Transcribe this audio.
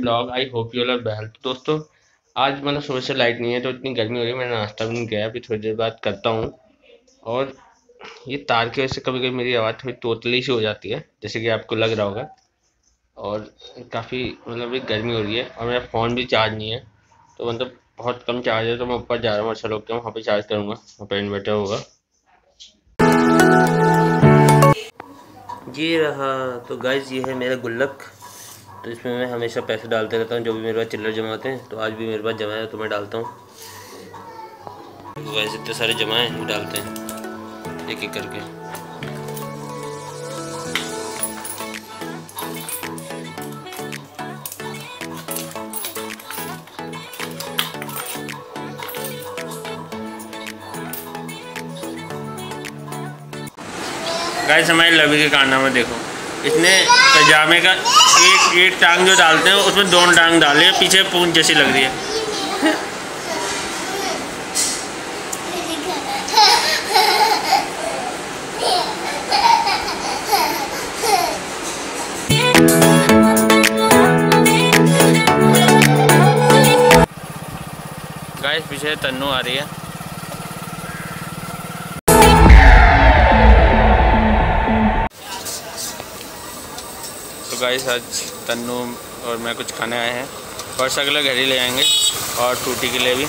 Blog I hope you love well दोस्तों, आज मतलब सुबह से लाइट नहीं है तो इतनी गर्मी हो रही है, मैंने नाश्ता भी नहीं किया अभी थोड़ी देर बाद करता हूँ। और ये तार की वजह से कभी कभी मेरी आवाज़ थोड़ी तोतली सी हो जाती है, जैसे कि आपको लग रहा होगा। और काफ़ी मतलब भी गर्मी हो रही है, और मेरा फ़ोन भी चार्ज नहीं है। तो मतलब बहुत कम चार्ज है तो मैं ऊपर जा रहा हूँ अच्छा लोग के, वहाँ पर चार्ज करूँगा, वहाँ पर इन्वर्टर होगा। ये रहा तो गाइज़ ये है मेरा गुल्लक। तो इसमें मैं हमेशा पैसे डालते रहता हूँ, जो भी मेरे पास चिल्लर जमा होते हैं तो आज भी मेरे पास जमा है तो मैं डालता हूँ। वैसे इतने सारे जमा हैं डालते हैं, एक एक करके। गाइस हमारे लवी के कारनामे देखो। इसने पजामे का एक एक टांग जो डालते हैं उसमें दोनों टांग डाले पीछे पूंछ जैसी लग रही है। गाइस पीछे तन्नू आ रही है। गाइस आज तन्नू और मैं कुछ खाने आए हैं। और सगला घर ही ले आएँगे और टूटी के लिए भी।